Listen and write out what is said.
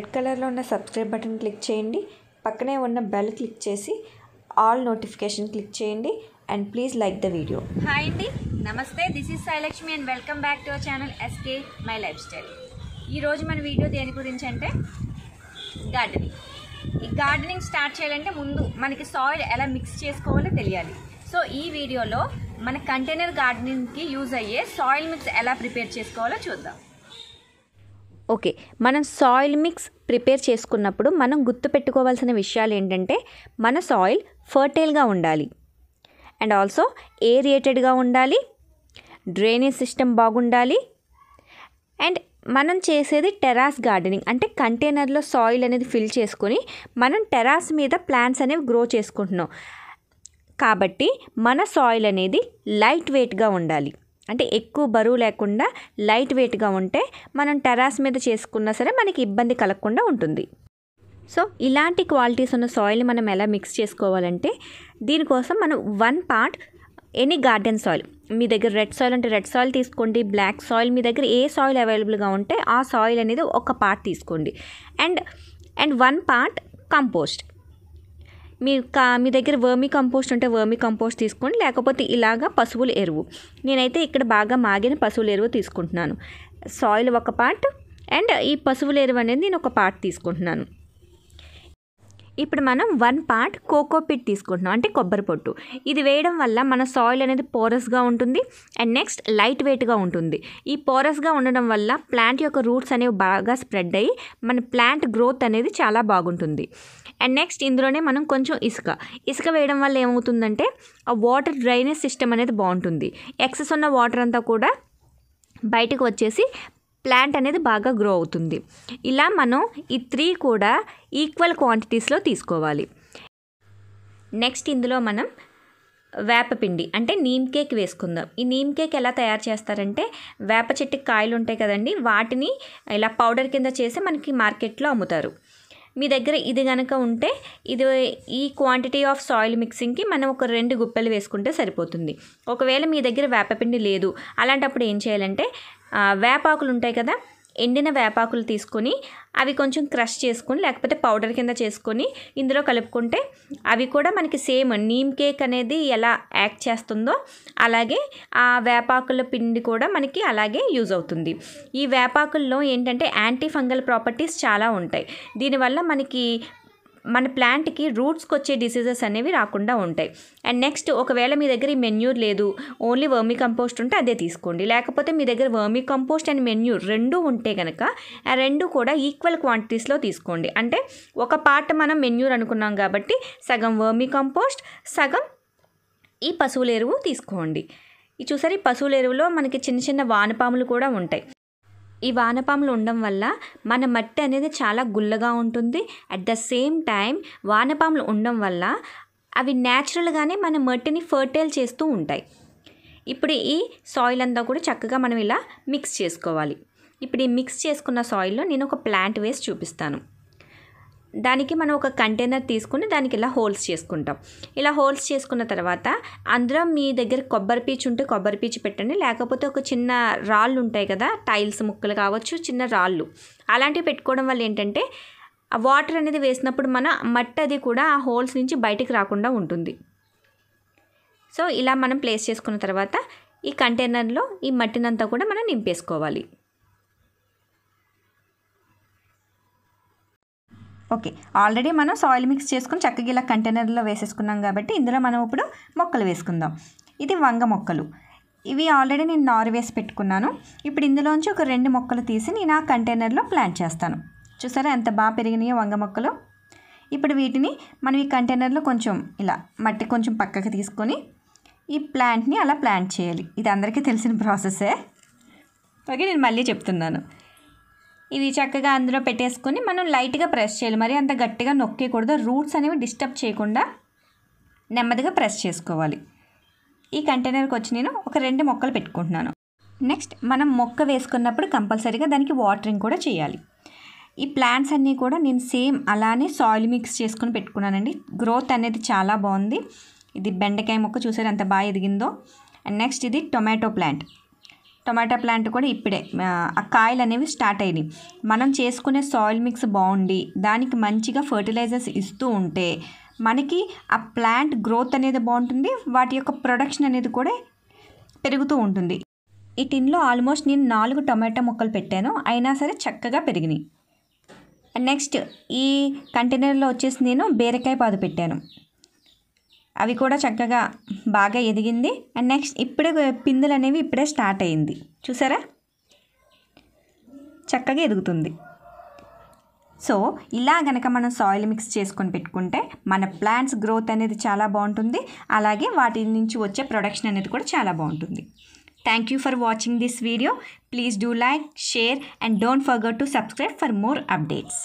Red కలర్లో ఉన్న subscribe button click చేయండి. పక్కనే ఉన్న బెల్ క్లిక్ చేసి ఆల్ నోటిఫికేషన్ క్లిక్ చేయండి and please like the video. Hi అండి. నమస్తే. This is Sailakshmi and welcome back to our channel SK my lifestyle ఈరోజు మన వీడియో దేని గురించి అంటే గార్డెనింగ్. ఈ గార్డెనింగ్ స్టార్ట్ చేయాలంటే ముందు మనకి సాయిల్ ఎలా మిక్స్ చేసుకోవాలో తెలియాలి. సో ఈ వీడియోలో మన కంటైనర్ గార్డెనింగ్కి యూజ్ అయ్యే సాయిల్ మిక్స్ ఎలా ప్రిపేర్ చేసుకోవాలో చూద్దాం. ఓకే మనం సాయిల్ మిక్స్ ప్రిపేర్ చేసుకున్నప్పుడు మనం గుర్తుపెట్టుకోవాల్సిన విషయాలు ఏంటంటే మన సాయిల్ ఫర్టైల్గా ఉండాలి. అండ్ ఆల్సో ఏరియేటెడ్గా ఉండాలి. డ్రైనేజ్ సిస్టమ్ బాగుండాలి. అండ్ మనం చేసేది టెరాస్ గార్డెనింగ్ అంటే కంటైనర్లో సాయిల్ అనేది ఫిల్ చేసుకొని మనం టెరాస్ మీద ప్లాంట్స్ అనేవి గ్రో చేసుకుంటున్నాం. కాబట్టి మన సాయిల్ అనేది లైట్ వెయిట్గా ఉండాలి. అంటే ఎక్కువ బరువు లేకుండా లైట్ వెయిట్గా ఉంటే మనం టెరాస్ మీద చేసుకున్నా సరే మనకి ఇబ్బంది కలగకుండా ఉంటుంది. సో ఇలాంటి క్వాలిటీస్ ఉన్న సాయిల్ని మనం ఎలా మిక్స్ చేసుకోవాలంటే దీనికోసం మనం one part any garden soil. మీ దగ్గర రెడ్ సాయిల్ అంటే రెడ్ సాయిల్ తీసుకోండి బ్లాక్ సాయిల్ మీ దగ్గర ఏ సాయిల్ అవైలబుల్గా ఉంటే ఆ సాయిల్ అనేది ఒక పార్ట్ తీసుకోండి. And and one part compost. మీ కా మీ దగ్గర వర్మీ కంపోస్ట్ ఉంటే వర్మీ కంపోస్ట్ తీసుకోండి లేకపోతే ఇలాగా పశువుల ఎరువు. నేనైతే ఇక్కడ బాగా మాగిన పశువుల ఎరువు తీసుకుంటున్నాను. సాయిల్ ఒక పార్ట్ అండ్ ఈ పశువుల ఎరువు అనేది నేను ఒక పార్ట్ తీసుకుంటున్నాను. ఇప్పుడు మనం వన్ పార్ట్ కోకోపిట్ తీసుకుంటున్నాం. అంటే కొబ్బరి పొట్టు. ఇది వేయడం వల్ల మన సాయిల్ అనేది పోరస్గా ఉంటుంది అండ్ నెక్స్ట్ లైట్ వెయిట్గా ఉంటుంది. ఈ పోరస్గా ఉండడం వల్ల ప్లాంట్ యొక్క రూట్స్ అనేవి బాగా స్ప్రెడ్ అయ్యి మన ప్లాంట్ గ్రోత్ అనేది చాలా బాగుంటుంది. అండ్ నెక్స్ట్ ఇందులోనే మనం కొంచెం ఇసుక. ఇసుక వేయడం వల్ల ఏమవుతుందంటే ఆ వాటర్ డ్రైనేజ్ సిస్టమ్ అనేది బాగుంటుంది. ఎక్సెస్ ఉన్న వాటర్ అంతా కూడా బయటకు వచ్చేసి ప్లాంట్ అనేది బాగా గ్రో అవుతుంది. ఇలా మనం ఈ త్రీ కూడా ఈక్వల్ క్వాంటిటీస్లో తీసుకోవాలి. నెక్స్ట్ ఇందులో మనం వేపపిండి అంటే నీమ్ కేక్ వేసుకుందాం. ఈ నీమ్ కేక్ ఎలా తయారు చేస్తారంటే వేప చెట్టుకి కాయలు ఉంటాయి కదండి వాటిని ఇలా పౌడర్ కింద చేసి మనకి మార్కెట్లో అమ్ముతారు. మీ దగ్గర ఇది కనుక ఉంటే ఇది ఈ క్వాంటిటీ ఆఫ్ సాయిల్ మిక్సింగ్కి మనం ఒక రెండు గుప్పెలు వేసుకుంటే సరిపోతుంది. ఒకవేళ మీ దగ్గర వేపపిండి లేదు అలాంటప్పుడు ఏం చేయాలంటే వేపాకులు ఉంటాయి కదా ఎండిన వేపాకులు తీసుకొని అవి కొంచెం క్రష్ చేసుకొని లేకపోతే పౌడర్ కింద చేసుకొని ఇందులో కలుపుకుంటే అవి కూడా మనకి సేమ్ నీమ్ కేక్ అనేది ఎలా యాక్ట్ చేస్తుందో అలాగే ఆ వేపాకుల పిండి కూడా మనకి అలాగే యూజ్ అవుతుంది. ఈ వేపాకుల్లో ఏంటంటే యాంటీ ఫంగల్ ప్రాపర్టీస్ చాలా ఉంటాయి. దీనివల్ల మనకి మన ప్లాంట్కి రూట్స్కి వచ్చే డిసీజెస్ అనేవి రాకుండా ఉంటాయి. అండ్ నెక్స్ట్ ఒకవేళ మీ దగ్గర ఈ మెన్యూర్ లేదు ఓన్లీ వర్మీ కంపోస్ట్ ఉంటే అదే తీసుకోండి. లేకపోతే మీ దగ్గర వర్మీ కంపోస్ట్ అండ్ మెన్యూర్ రెండు ఉంటే కనుక ఆ రెండు కూడా ఈక్వల్ క్వాంటిటీస్లో తీసుకోండి. అంటే ఒక పార్ట్ మనం మెన్యూర్ అనుకున్నాం కాబట్టి సగం వర్మీ కంపోస్ట్ సగం ఈ పశువుల ఎరువు తీసుకోండి. ఈ చూసారు ఈ పశువుల ఎరువులో మనకి చిన్న చిన్న వానపాములు కూడా ఉంటాయి. ఈ వానపాములు ఉండడం వల్ల మన మట్టి అనేది చాలా గుల్లగా ఉంటుంది. అట్ ద సేమ్ టైం వానపాములు ఉండడం వల్ల అవి న్యాచురల్గానే మన మట్టిని ఫర్టైల్ చేస్తూ ఉంటాయి. ఇప్పుడు ఈ సాయిల్ అంతా కూడా చక్కగా మనం ఇలా మిక్స్ చేసుకోవాలి. ఇప్పుడు ఈ మిక్స్ చేసుకున్న సాయిల్లో నేను ఒక ప్లాంట్ వేసి చూపిస్తాను. దానికి మనం ఒక కంటైనర్ తీసుకుని దానికి ఇలా హోల్స్ చేసుకుంటాం. ఇలా హోల్స్ చేసుకున్న తర్వాత అందులో మీ దగ్గర కొబ్బరి పీచు ఉంటే కొబ్బరి పీచు పెట్టండి. లేకపోతే ఒక చిన్న రాళ్ళు ఉంటాయి కదా టైల్స్ ముక్కలు కావచ్చు చిన్న రాళ్ళు. అలాంటివి పెట్టుకోవడం వల్ల ఏంటంటే వాటర్ అనేది వేసినప్పుడు మన మట్టి అది కూడా ఆ హోల్స్ నుంచి బయటికి రాకుండా ఉంటుంది. సో ఇలా మనం ప్లేస్ చేసుకున్న తర్వాత ఈ కంటైనర్లో ఈ మట్టినంతా కూడా మనం నింపేసుకోవాలి. ఓకే ఆల్రెడీ మనం సాయిల్ మిక్స్ చేసుకుని చక్కగా ఇలా కంటైనర్లో వేసేసుకున్నాం కాబట్టి ఇందులో మనం ఇప్పుడు మొక్కలు వేసుకుందాం. ఇది వంగ మొక్కలు. ఇవి ఆల్రెడీ నేను నారు వేసి పెట్టుకున్నాను. ఇప్పుడు ఇందులోంచి ఒక రెండు మొక్కలు తీసి నేను ఆ కంటైనర్లో ప్లాంట్ చేస్తాను. చూసారా ఎంత బాగా పెరిగినాయో వంగ మొక్కలు? ఇప్పుడు వీటిని మనం ఈ కంటైనర్లో కొంచెం ఇలా మట్టి కొంచెం పక్కకి తీసుకొని ఈ ప్లాంట్ని అలా ప్లాంట్ చేయాలి. ఇది అందరికీ తెలిసిన ప్రాసెసే. ఓకే నేను మళ్ళీ చెప్తున్నాను. ఇది చక్కగా అందులో పెట్టేసుకొని మనం లైట్గా ప్రెస్ చేయాలి. మరి అంత గట్టిగా నొక్కేయకూడదు. రూట్స్ అనేవి డిస్టర్బ్ చేయకుండా నెమ్మదిగా ప్రెస్ చేసుకోవాలి. ఈ కంటైనర్కి వచ్చి నేను ఒక రెండు మొక్కలు పెట్టుకుంటున్నాను. నెక్స్ట్ మనం మొక్క వేసుకున్నప్పుడు కంపల్సరీగా దానికి వాటరింగ్ కూడా చేయాలి. ఈ ప్లాంట్స్ అన్నీ కూడా నేను సేమ్ అలానే సాయిల్ మిక్స్ చేసుకుని పెట్టుకున్నానండి. గ్రోత్ అనేది చాలా బాగుంది. ఇది బెండకాయ మొక్క చూసారు ఎంత బాగా ఎదిగిందో. అండ్ నెక్స్ట్ ఇది టొమాటో ప్లాంట్. టొమాటో ప్లాంట్ కూడా ఇప్పుడే ఆ, కాయలు అనేవి స్టార్ట్ అయినాయి. మనం చేసుకునే సాయిల్ మిక్స్ బాగుండి దానికి మంచిగా ఫర్టిలైజర్స్ ఇస్తూ ఉంటే మనకి ఆ ప్లాంట్ గ్రోత్ అనేది బాగుంటుంది వాటి యొక్క ప్రొడక్షన్ అనేది కూడా పెరుగుతూ ఉంటుంది. ఈ టిన్లో ఆల్మోస్ట్ నేను నాలుగు టొమాటో మొక్కలు పెట్టాను అయినా సరే చక్కగా పెరిగినాయి. నెక్స్ట్ ఈ కంటైనర్లో వచ్చేసి నేను బీరకాయ పాదు పెట్టాను. అవి కూడా చక్కగా బాగా ఎదిగింది. అండ్ నెక్స్ట్ ఇప్పుడే పిందులు అనేవి ఇప్పుడే స్టార్ట్ అయింది. చూసారా? చక్కగా ఎదుగుతుంది. సో ఇలా గనక మనం సాయిల్ మిక్స్ చేసుకొని పెట్టుకుంటే మన ప్లాంట్స్ గ్రోత్ అనేది చాలా బాగుంటుంది. అలాగే వాటి నుంచి వచ్చే ప్రొడక్షన్ అనేది కూడా చాలా బాగుంటుంది. Thank you for watching this video please do like share and don't forget to subscribe for more updates